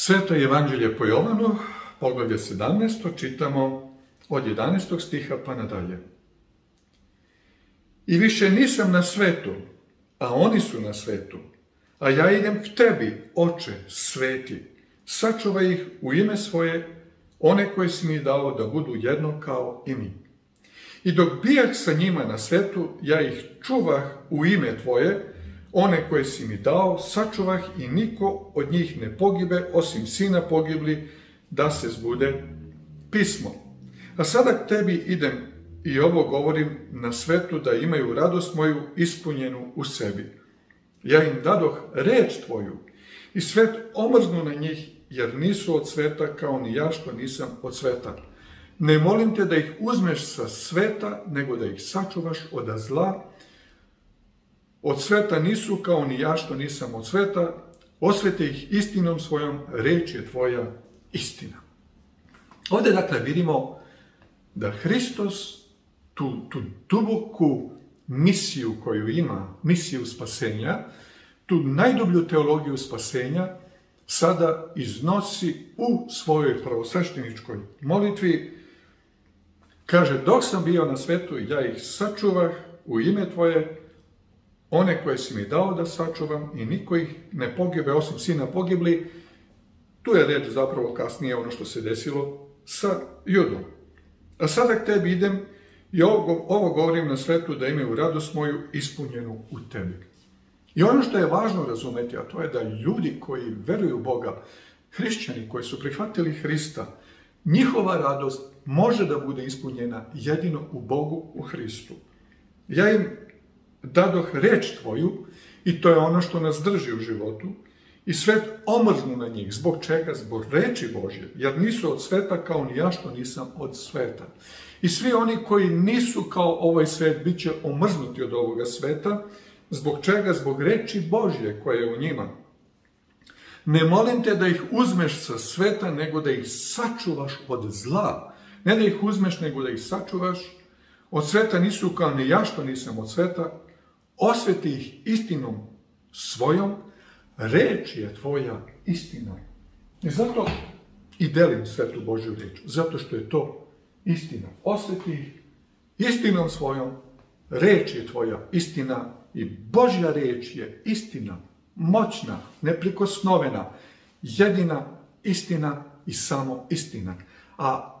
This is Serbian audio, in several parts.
Sveto evanđelje po Jovanu, poglavlje 17. čitamo od 11. stiha pa nadalje. I više nisam na svetu, a oni su na svetu, a ja idem k tebi, oče, sveti, sačuvaj ih u ime svoje, one koje si mi dao da budu jedno kao i mi. I dok bijah sa njima na svetu, ja ih čuvah u ime tvoje, one koje si mi dao, sačuvah i niko od njih ne pogibe, osim sina pogibli, da se zbude pismo. A sada k tebi idem i ovo govorim na svetu da imaju radost moju ispunjenu u sebi. Ja im dadoh reč tvoju i svet omrznu na njih, jer nisu od sveta kao ni ja što nisam od sveta. Ne molim te da ih uzmeš sa sveta, nego da ih sačuvaš od zla, od sveta nisu kao ni ja što nisam od sveta, osvete ih istinom svojom, reč je tvoja istina. Ovdje dakle vidimo da Hristos tu, tu duboku misiju koju ima, misiju spasenja, tu najdublju teologiju spasenja, sada iznosi u svojoj pravosvešteničkoj molitvi. Kaže, dok sam bio na svetu, ja ih sačuvah u ime Tvoje, one koje si mi dao da sačuvam i niko ih ne pogibe osim sina pogibli, tu je reč zapravo kasnije ono što se desilo sa judom. A sada k tebi idem i ovo, ovo govorim na svetu da imaju radost moju ispunjenu u tebi. I ono što je važno razumeti, a to je da ljudi koji veruju u Boga, hrišćani koji su prihvatili Hrista, njihova radost može da bude ispunjena jedino u Bogu, u Hristu. Ja im dadoh reč tvoju i to je ono što nas drži u životu i svet omrznu na njih. Zbog čega? Zbog reči Božje. Jer nisu od sveta kao ni ja što nisam od sveta. I svi oni koji nisu kao ovaj svet bit će omrznuti od ovoga sveta. Zbog čega? Zbog reči Božje koja je u njima. Ne molim te da ih uzmeš sa sveta, nego da ih sačuvaš od zla. Ne da ih uzmeš, nego da ih sačuvaš. Od sveta nisu kao ni ja što nisam od sveta, osveti ih istinom svojom, reč je tvoja istina. I zato i delim svetu Božju reč, zato što je to istina. Osveti ih istinom svojom, reč je tvoja istina i Božja reč je istina, moćna, neprikosnovena, jedina istina i samo istina. A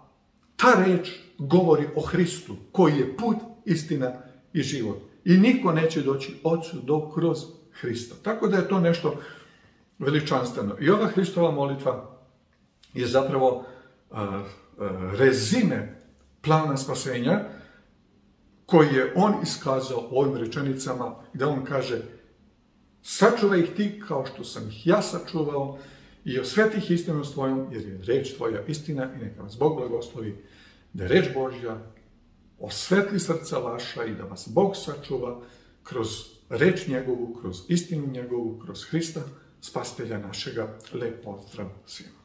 ta reč govori o Hristu, koji je put, istina i život. I niko neće doći ocu do kroz Hrista. Tako da je to nešto veličanstveno. I ova Hristova molitva je zapravo rezime plana spasenja koji je on iskazao ovim rečenicama gdje on kaže sačuvaj ih ti kao što sam ih ja sačuvao i osveti ih istinu svojom jer je reč tvoja istina i neka vas Bog blagoslovi da je reč Božja osvetli srca vaša i da vas Bog sačuva kroz reč njegovu, kroz istinu njegovu, kroz Hrista, spastelja našega. Lep pozdrav svima.